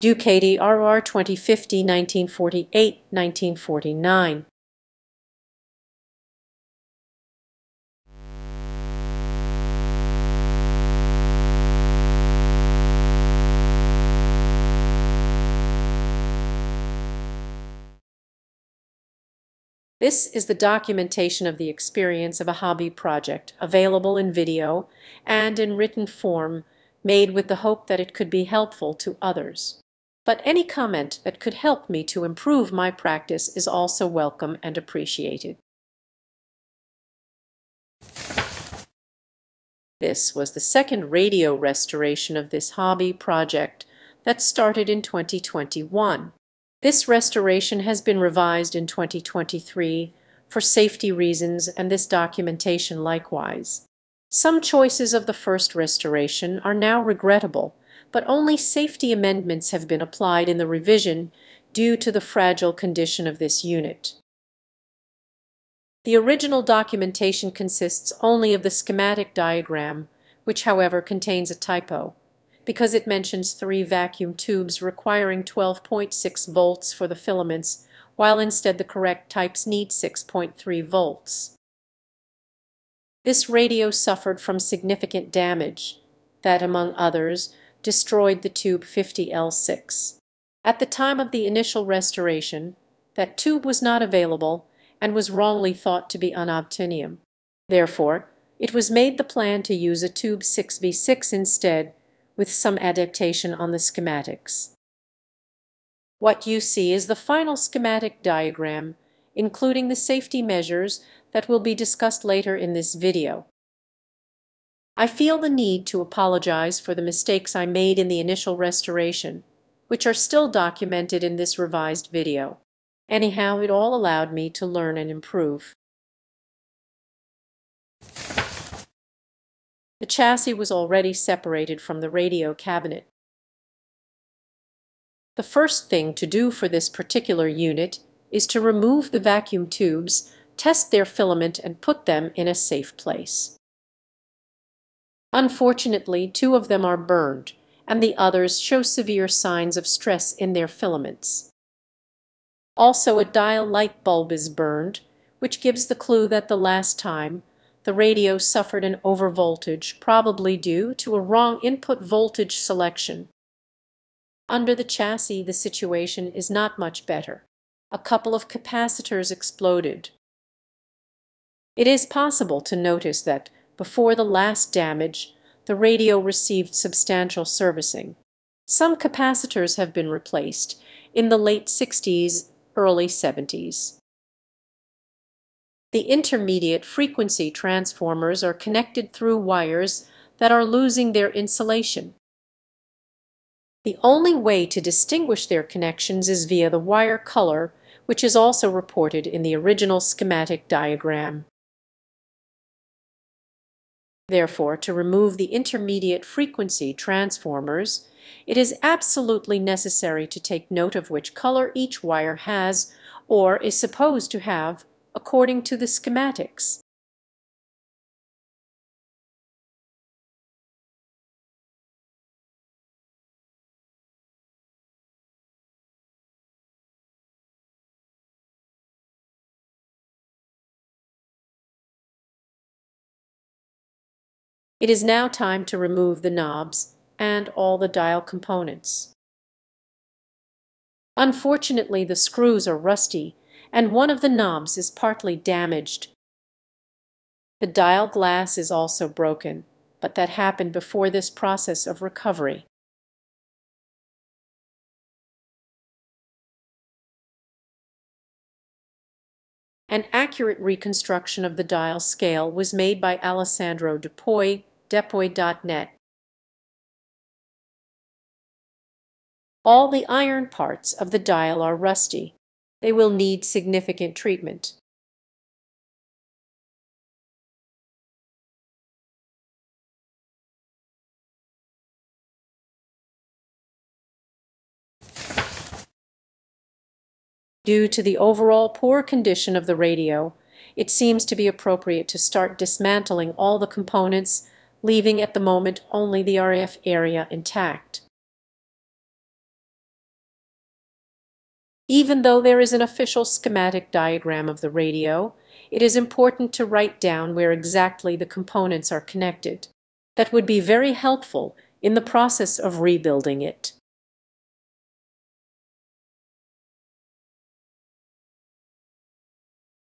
Ducati RR 2050 1948 1949 This is the documentation of the experience of a hobby project, available in video and in written form, made with the hope that it could be helpful to others. But any comment that could help me to improve my practice is also welcome and appreciated. This was the second radio restoration of this hobby project that started in 2021. This restoration has been revised in 2023 for safety reasons and this documentation likewise. Some choices of the first restoration are now regrettable, but only safety amendments have been applied in the revision due to the fragile condition of this unit. The original documentation consists only of the schematic diagram, which however contains a typo because it mentions three vacuum tubes requiring 12.6 volts for the filaments, while instead the correct types need 6.3 volts. This radio suffered from significant damage that, among others, destroyed the tube 50L6. At the time of the initial restoration, that tube was not available and was wrongly thought to be unobtainium. Therefore, it was made the plan to use a tube 6V6 instead with some adaptation on the schematics. What you see is the final schematic diagram, including the safety measures that will be discussed later in this video. I feel the need to apologize for the mistakes I made in the initial restoration, which are still documented in this revised video. Anyhow, it all allowed me to learn and improve. The chassis was already separated from the radio cabinet. The first thing to do for this particular unit is to remove the vacuum tubes, test their filament and put them in a safe place. Unfortunately, two of them are burned, and the others show severe signs of stress in their filaments. Also a dial light bulb is burned, which gives the clue that the last time the radio suffered an overvoltage, probably due to a wrong input voltage selection. Under the chassis the situation is not much better. A couple of capacitors exploded. It is possible to notice that before the last damage the radio received substantial servicing. Some capacitors have been replaced in the late 60s, early 70s. The intermediate frequency transformers are connected through wires that are losing their insulation. The only way to distinguish their connections is via the wire color, which is also reported in the original schematic diagram. Therefore, to remove the intermediate frequency transformers, it is absolutely necessary to take note of which color each wire has or is supposed to have according to the schematics. It is now time to remove the knobs and all the dial components. Unfortunately, the screws are rusty and one of the knobs is partly damaged. The dial glass is also broken, but that happened before this process of recovery. An accurate reconstruction of the dial scale was made by Alessandro Depoy, Depoy.net. All the iron parts of the dial are rusty they will need significant treatment. Due to the overall poor condition of the radio, it seems to be appropriate to start dismantling all the components, leaving at the moment only the RF area intact. Even though there is an official schematic diagram of the radio, it is important to write down where exactly the components are connected. That would be very helpful in the process of rebuilding it.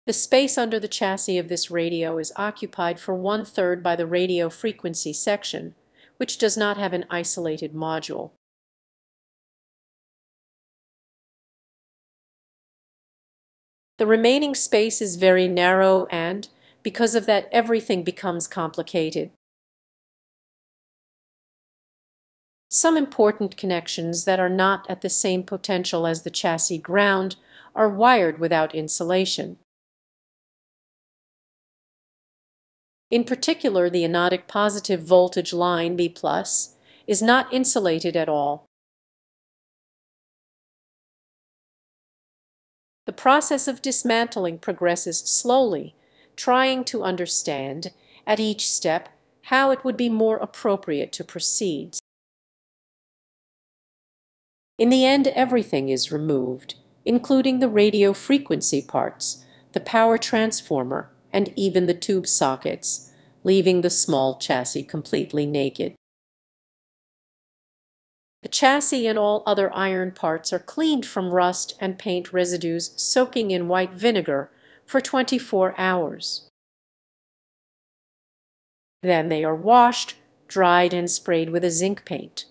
The space under the chassis of this radio is occupied for one-third by the radio frequency section, which does not have an isolated module. The remaining space is very narrow and, because of that, everything becomes complicated. Some important connections that are not at the same potential as the chassis ground are wired without insulation. In particular, the anodic positive voltage line B+, is not insulated at all. The process of dismantling progresses slowly, trying to understand, at each step, how it would be more appropriate to proceed. In the end everything is removed, including the radio frequency parts, the power transformer, and even the tube sockets, leaving the small chassis completely naked. The chassis and all other iron parts are cleaned from rust and paint residues soaking in white vinegar for 24 hours. Then they are washed, dried and sprayed with a zinc paint.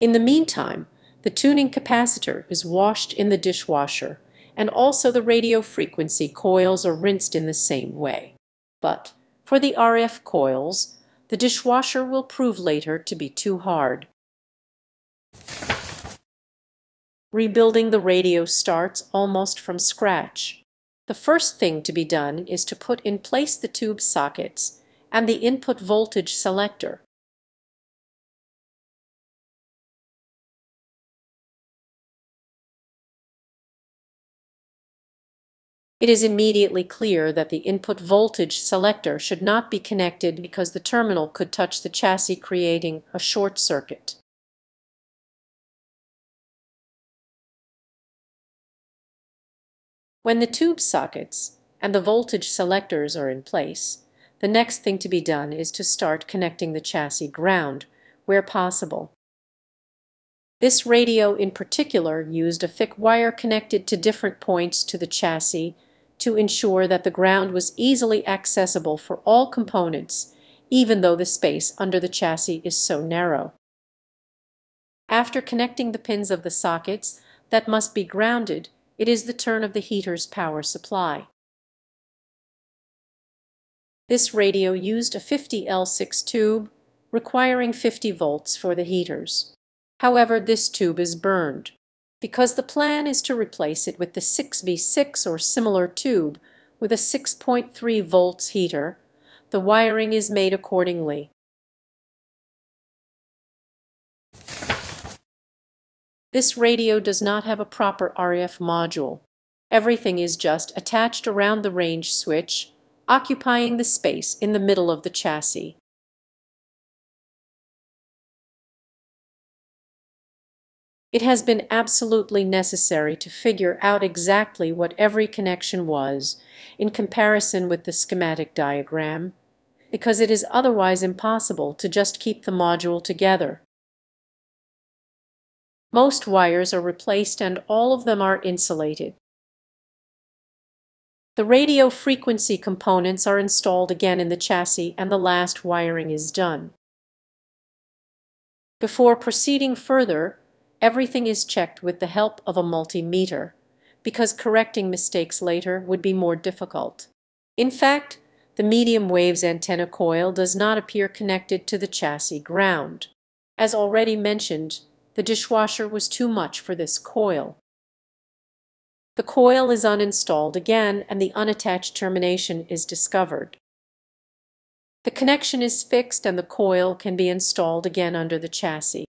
In the meantime, the tuning capacitor is washed in the dishwasher and also the radio frequency coils are rinsed in the same way. But for the RF coils, the dishwasher will prove later to be too hard. Rebuilding the radio starts almost from scratch. The first thing to be done is to put in place the tube sockets and the input voltage selector It is immediately clear that the input voltage selector should not be connected because the terminal could touch the chassis creating a short circuit. When the tube sockets and the voltage selectors are in place, the next thing to be done is to start connecting the chassis ground, where possible. This radio in particular used a thick wire connected to different points to the chassis to ensure that the ground was easily accessible for all components, even though the space under the chassis is so narrow. After connecting the pins of the sockets that must be grounded, it is the turn of the heater's power supply. This radio used a 50 L6 tube, requiring 50 volts for the heaters. However, this tube is burned because the plan is to replace it with the 6V6 or similar tube with a 6.3 volts heater, the wiring is made accordingly. This radio does not have a proper RF module. Everything is just attached around the range switch, occupying the space in the middle of the chassis. It has been absolutely necessary to figure out exactly what every connection was in comparison with the schematic diagram, because it is otherwise impossible to just keep the module together. Most wires are replaced and all of them are insulated. The radio frequency components are installed again in the chassis and the last wiring is done. Before proceeding further, everything is checked with the help of a multimeter, because correcting mistakes later would be more difficult. In fact, the medium waves antenna coil does not appear connected to the chassis ground. As already mentioned, the dishwasher was too much for this coil. The coil is uninstalled again and the unattached termination is discovered. The connection is fixed and the coil can be installed again under the chassis.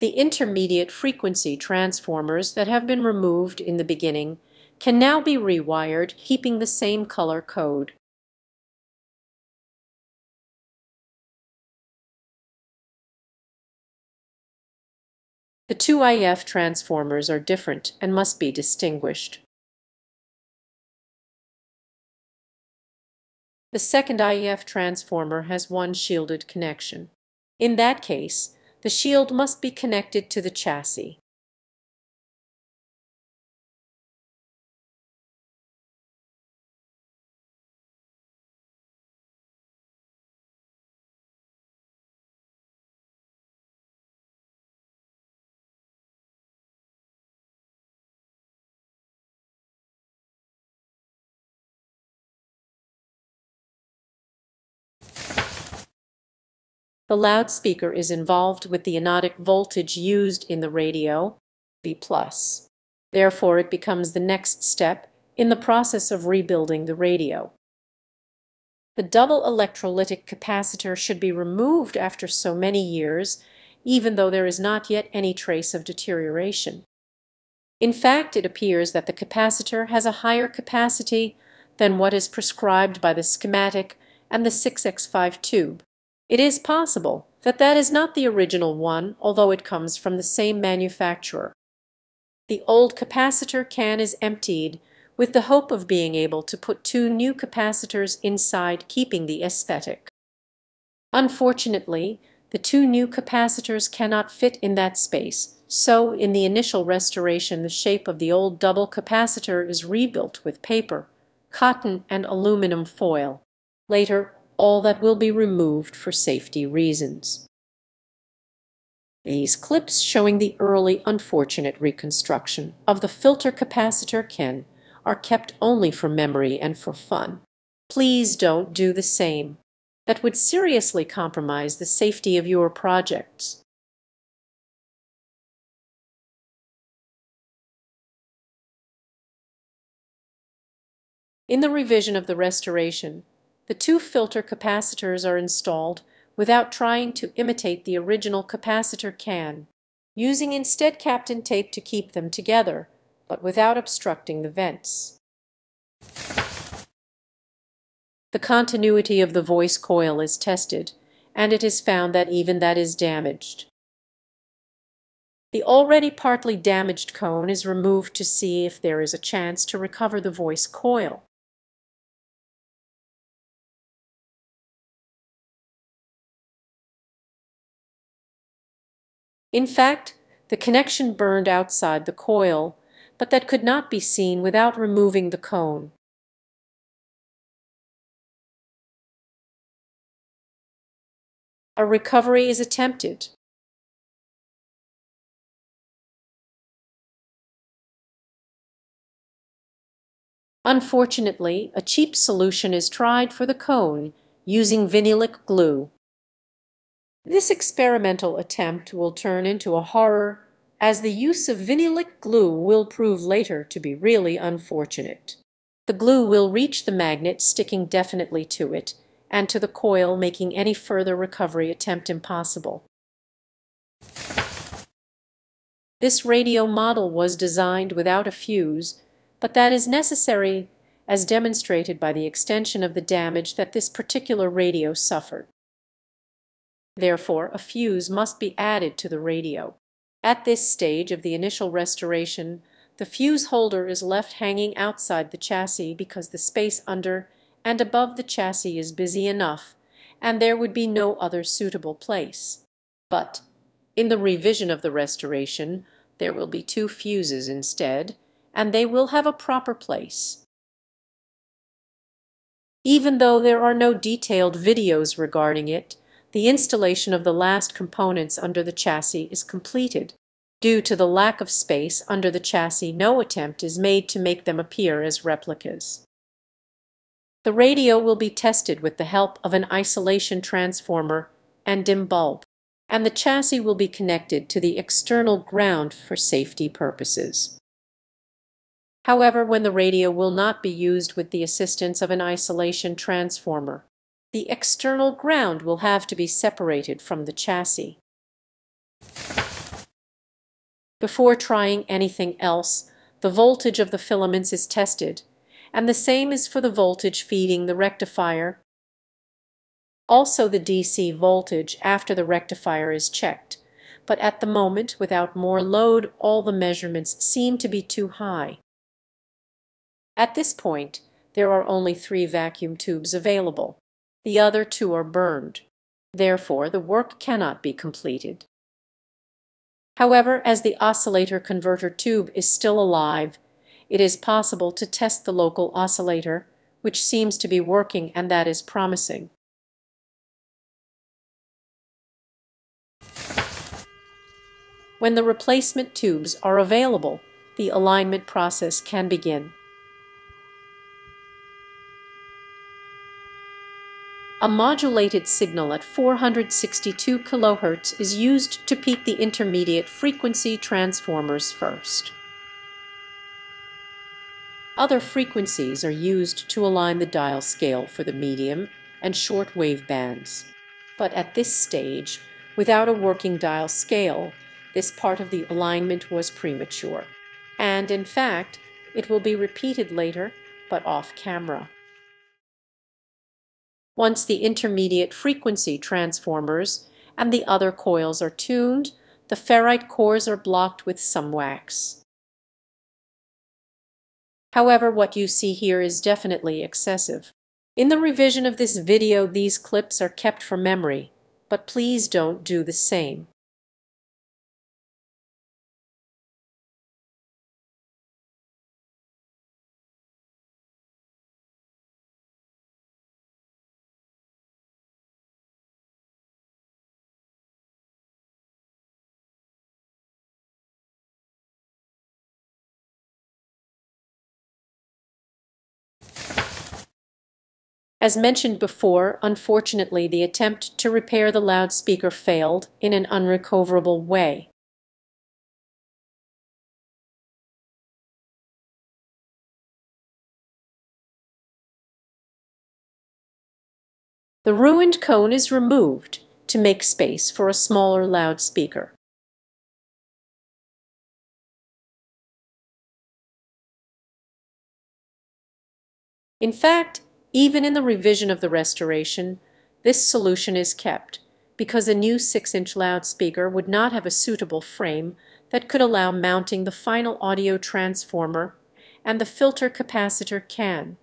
The intermediate frequency transformers that have been removed in the beginning can now be rewired keeping the same color code. The two IF transformers are different and must be distinguished. The second IF transformer has one shielded connection. In that case, the shield must be connected to the chassis. The loudspeaker is involved with the anodic voltage used in the radio, B+. Therefore it becomes the next step in the process of rebuilding the radio. The double electrolytic capacitor should be removed after so many years, even though there is not yet any trace of deterioration. In fact, it appears that the capacitor has a higher capacity than what is prescribed by the schematic and the 6x5 tube. It is possible that that is not the original one, although it comes from the same manufacturer. The old capacitor can is emptied with the hope of being able to put two new capacitors inside keeping the aesthetic. Unfortunately, the two new capacitors cannot fit in that space, so in the initial restoration the shape of the old double capacitor is rebuilt with paper, cotton and aluminum foil. Later all that will be removed for safety reasons. These clips showing the early unfortunate reconstruction of the filter capacitor can are kept only for memory and for fun. Please don't do the same. That would seriously compromise the safety of your projects. In the revision of the restoration, the two filter capacitors are installed without trying to imitate the original capacitor can, using instead Kapton tape to keep them together, but without obstructing the vents. The continuity of the voice coil is tested, and it is found that even that is damaged. The already partly damaged cone is removed to see if there is a chance to recover the voice coil. In fact, the connection burned outside the coil, but that could not be seen without removing the cone. A recovery is attempted. Unfortunately, a cheap solution is tried for the cone using vinylic glue. This experimental attempt will turn into a horror, as the use of vinylic glue will prove later to be really unfortunate. The glue will reach the magnet sticking definitely to it, and to the coil making any further recovery attempt impossible. This radio model was designed without a fuse, but that is necessary as demonstrated by the extension of the damage that this particular radio suffered. Therefore a fuse must be added to the radio. At this stage of the initial restoration the fuse holder is left hanging outside the chassis because the space under and above the chassis is busy enough and there would be no other suitable place. But in the revision of the restoration there will be two fuses instead, and they will have a proper place. Even though there are no detailed videos regarding it, the installation of the last components under the chassis is completed. Due to the lack of space under the chassis no attempt is made to make them appear as replicas. The radio will be tested with the help of an isolation transformer and dim bulb, and the chassis will be connected to the external ground for safety purposes. However, when the radio will not be used with the assistance of an isolation transformer, the external ground will have to be separated from the chassis. Before trying anything else, the voltage of the filaments is tested, and the same is for the voltage feeding the rectifier. Also the DC voltage after the rectifier is checked, but at the moment without more load all the measurements seem to be too high. At this point there are only three vacuum tubes available. The other two are burned. Therefore the work cannot be completed. However, as the oscillator converter tube is still alive, it is possible to test the local oscillator, which seems to be working and that is promising. When the replacement tubes are available, the alignment process can begin. A modulated signal at 462 kHz is used to peak the intermediate frequency transformers first. Other frequencies are used to align the dial scale for the medium and short wave bands. But at this stage, without a working dial scale, this part of the alignment was premature. And in fact, it will be repeated later, but off camera. Once the intermediate frequency transformers and the other coils are tuned, the ferrite cores are blocked with some wax. However, what you see here is definitely excessive. In the revision of this video these clips are kept for memory, but please don't do the same. As mentioned before, unfortunately the attempt to repair the loudspeaker failed in an unrecoverable way. The ruined cone is removed to make space for a smaller loudspeaker. In fact, even in the revision of the restoration, this solution is kept, because a new 6-inch loudspeaker would not have a suitable frame that could allow mounting the final audio transformer, and the filter capacitor can.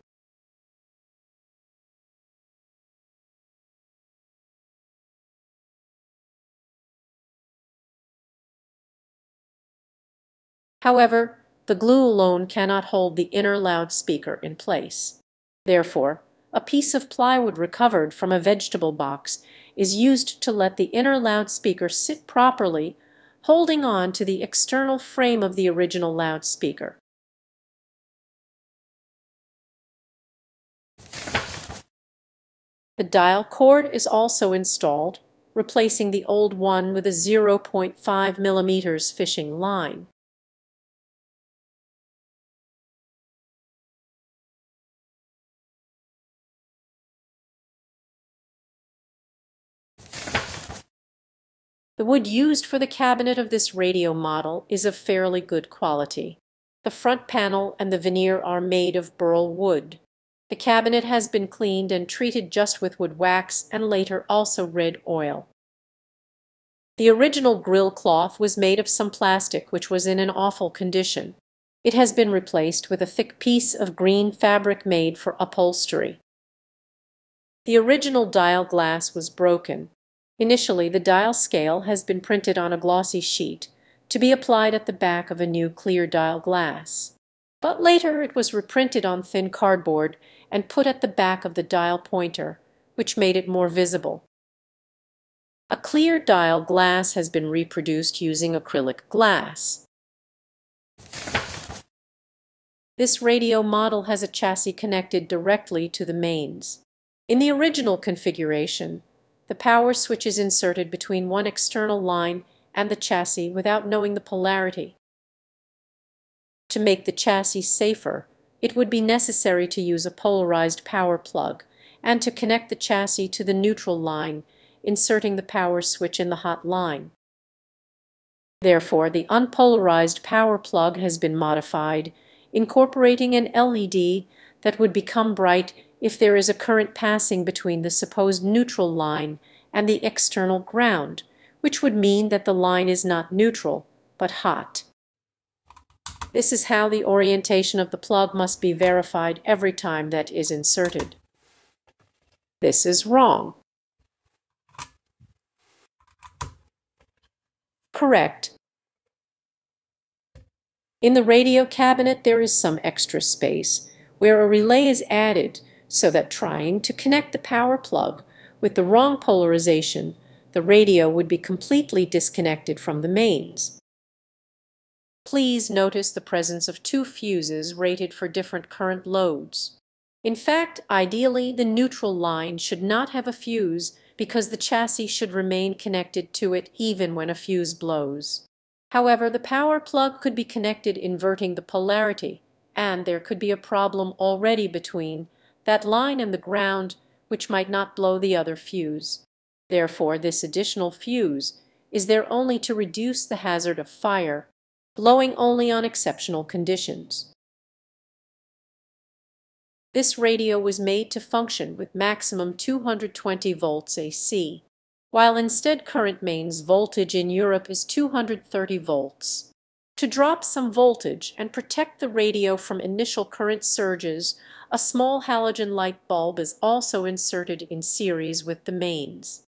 However, the glue alone cannot hold the inner loudspeaker in place. Therefore, a piece of plywood recovered from a vegetable box is used to let the inner loudspeaker sit properly, holding on to the external frame of the original loudspeaker. The dial cord is also installed, replacing the old one with a 0.5 mm fishing line. The wood used for the cabinet of this radio model is of fairly good quality. The front panel and the veneer are made of burl wood. The cabinet has been cleaned and treated just with wood wax and later also red oil. The original grill cloth was made of some plastic which was in an awful condition. It has been replaced with a thick piece of green fabric made for upholstery. The original dial glass was broken. Initially the dial scale has been printed on a glossy sheet to be applied at the back of a new clear dial glass. But later it was reprinted on thin cardboard and put at the back of the dial pointer, which made it more visible. A clear dial glass has been reproduced using acrylic glass. This radio model has a chassis connected directly to the mains. In the original configuration, the power switch is inserted between one external line and the chassis without knowing the polarity. To make the chassis safer, it would be necessary to use a polarized power plug and to connect the chassis to the neutral line, inserting the power switch in the hot line. Therefore, the unpolarized power plug has been modified, incorporating an LED that would become bright if there is a current passing between the supposed neutral line and the external ground, which would mean that the line is not neutral, but hot. This is how the orientation of the plug must be verified every time that is inserted. This is wrong. Correct. In the radio cabinet there is some extra space where a relay is added so that trying to connect the power plug with the wrong polarization, the radio would be completely disconnected from the mains. Please notice the presence of two fuses rated for different current loads. In fact, ideally, the neutral line should not have a fuse because the chassis should remain connected to it even when a fuse blows. However, the power plug could be connected inverting the polarity, and there could be a problem already between that line and the ground which might not blow the other fuse. Therefore this additional fuse is there only to reduce the hazard of fire, blowing only on exceptional conditions. This radio was made to function with maximum 220 volts AC, while instead current mains voltage in Europe is 230 volts. To drop some voltage and protect the radio from initial current surges, a small halogen light bulb is also inserted in series with the mains.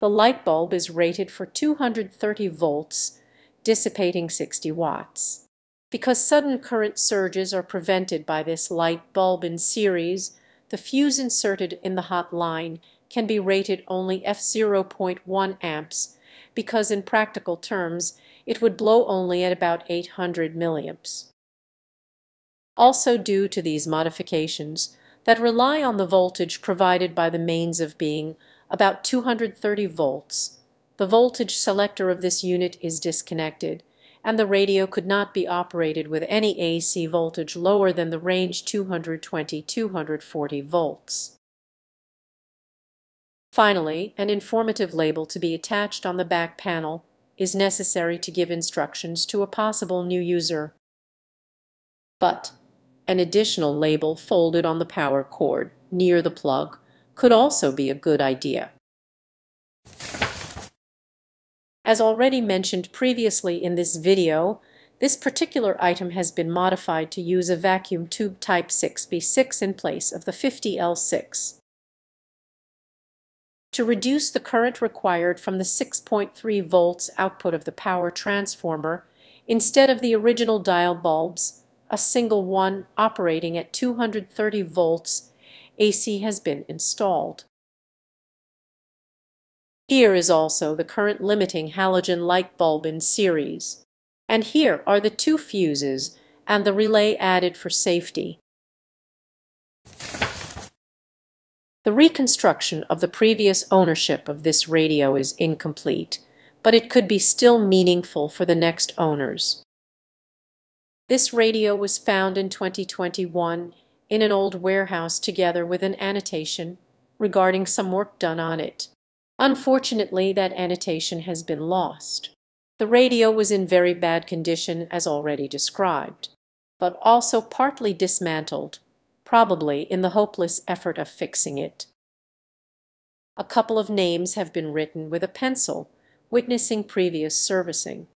The light bulb is rated for 230 volts, dissipating 60 watts. Because sudden current surges are prevented by this light bulb in series, the fuse inserted in the hot line can be rated only F0.1 amps because in practical terms it would blow only at about 800 milliamps. Also due to these modifications that rely on the voltage provided by the mains of being about 230 volts, the voltage selector of this unit is disconnected, and the radio could not be operated with any AC voltage lower than the range 220-240 volts. Finally, an informative label to be attached on the back panel is necessary to give instructions to a possible new user. But an additional label folded on the power cord near the plug could also be a good idea. As already mentioned previously in this video, this particular item has been modified to use a vacuum tube type 6V6 in place of the 50L6 to reduce the current required from the 6.3 volts output of the power transformer, instead of the original dial bulbs, a single one operating at 230 volts AC has been installed. Here is also the current limiting halogen light bulb in series. And here are the two fuses and the relay added for safety. The reconstruction of the previous ownership of this radio is incomplete, but it could be still meaningful for the next owners. This radio was found in 2021 in an old warehouse together with an annotation regarding some work done on it. Unfortunately, that annotation has been lost. The radio was in very bad condition as already described, but also partly dismantled probably in the hopeless effort of fixing it. A couple of names have been written with a pencil, witnessing previous servicing.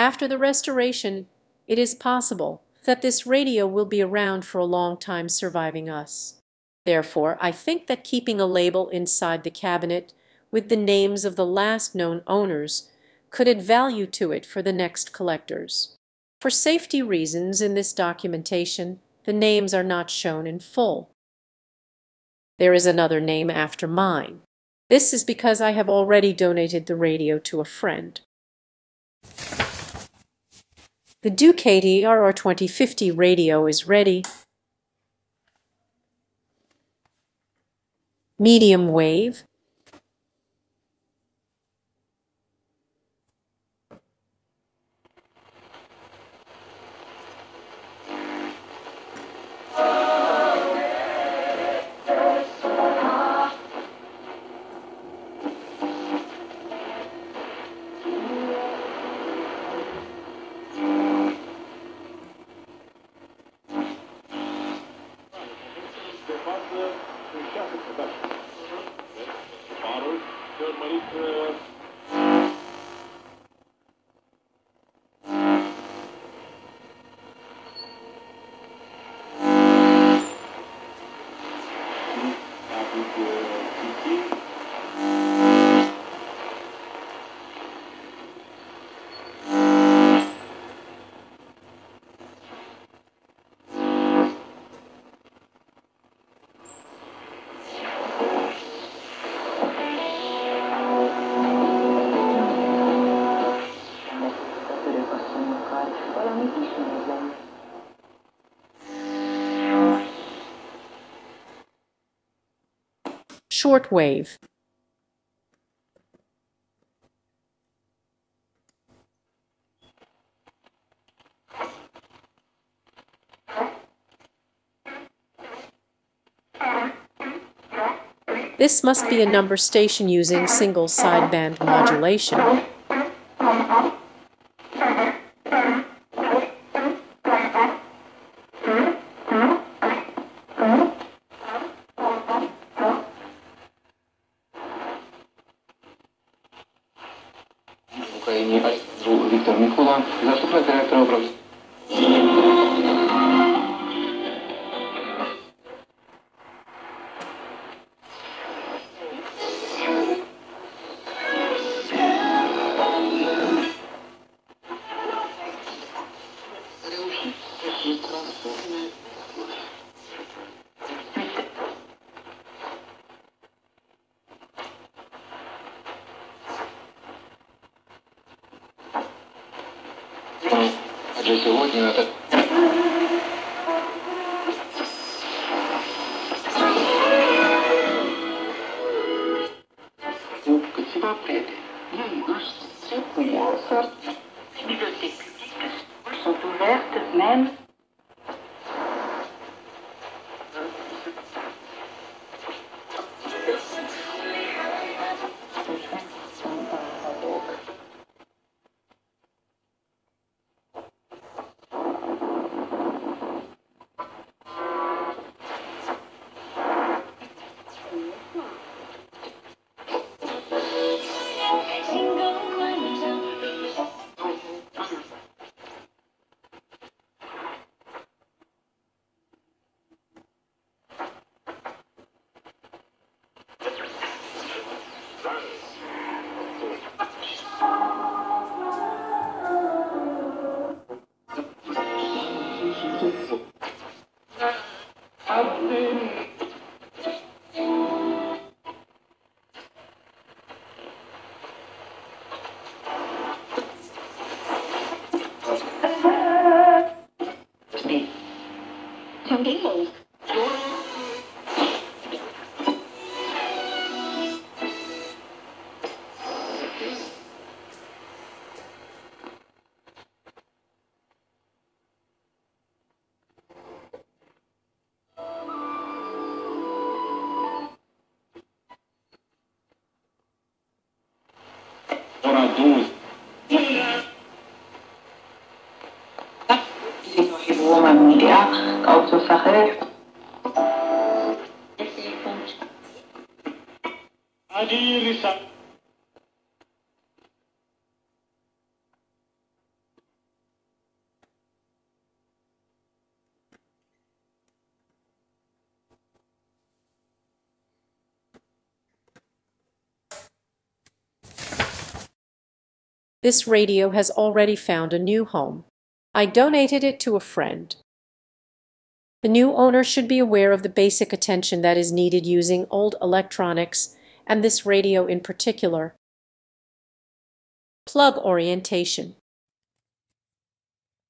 After the restoration, it is possible that this radio will be around for a long time surviving us. Therefore, I think that keeping a label inside the cabinet with the names of the last known owners could add value to it for the next collectors. For safety reasons in this documentation, the names are not shown in full. There is another name after mine. This is because I have already donated the radio to a friend. The Ducati RR2050 radio is ready. Medium wave, Shortwave This must be a number station using single sideband modulation. уже сегодня этот This radio has already found a new home. I donated it to a friend. The new owner should be aware of the basic attention that is needed using old electronics, and this radio in particular. Plug orientation.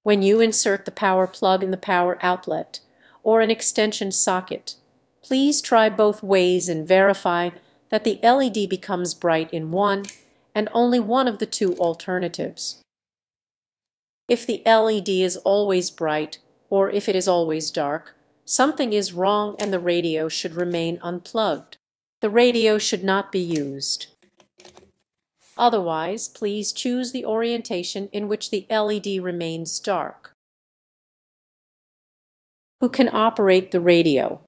When you insert the power plug in the power outlet or an extension socket, please try both ways and verify that the LED becomes bright in one and only one of the two alternatives. If the LED is always bright or if it is always dark, something is wrong and the radio should remain unplugged. The radio should not be used. Otherwise, please choose the orientation in which the LED remains dark. Who can operate the radio?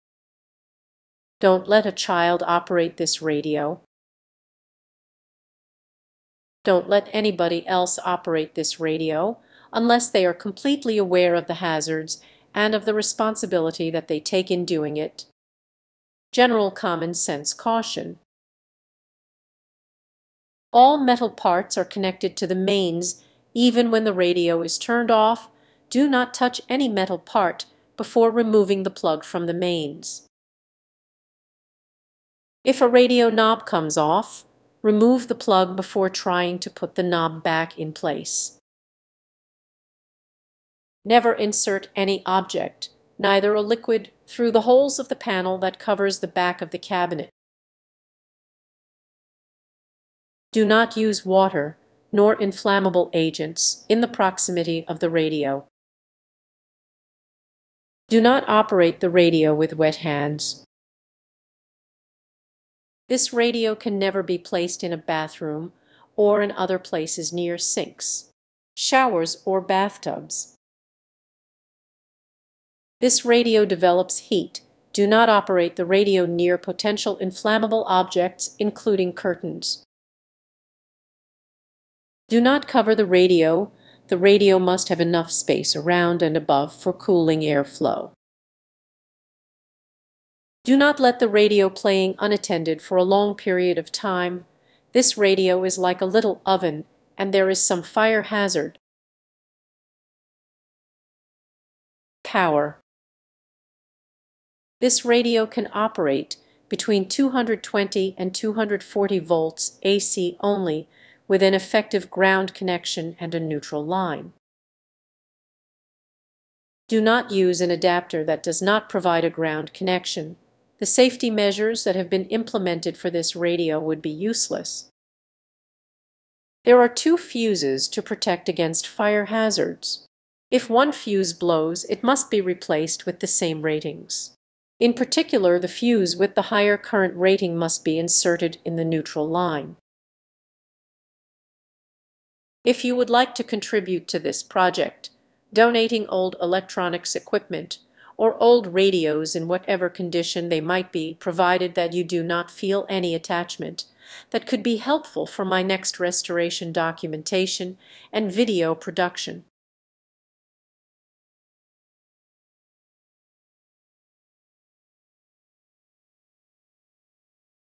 Don't let a child operate this radio. Don't let anybody else operate this radio unless they are completely aware of the hazards and of the responsibility that they take in doing it. General common sense caution. All metal parts are connected to the mains even when the radio is turned off. Do not touch any metal part before removing the plug from the mains. If a radio knob comes off, remove the plug before trying to put the knob back in place. Never insert any object, neither a liquid, through the holes of the panel that covers the back of the cabinet. Do not use water nor inflammable agents in the proximity of the radio. Do not operate the radio with wet hands. This radio can never be placed in a bathroom or in other places near sinks, showers, or bathtubs. This radio develops heat. Do not operate the radio near potential inflammable objects, including curtains. Do not cover the radio. The radio must have enough space around and above for cooling airflow. Do not let the radio playing unattended for a long period of time. This radio is like a little oven and there is some fire hazard. Power this radio can operate between 220 and 240 volts AC only with an effective ground connection and a neutral line. Do not use an adapter that does not provide a ground connection. The safety measures that have been implemented for this radio would be useless. There are two fuses to protect against fire hazards. If one fuse blows, it must be replaced with the same ratings. In particular, the fuse with the higher current rating must be inserted in the neutral line. If you would like to contribute to this project, donating old electronics equipment or old radios in whatever condition they might be provided that you do not feel any attachment, that could be helpful for my next restoration documentation and video production.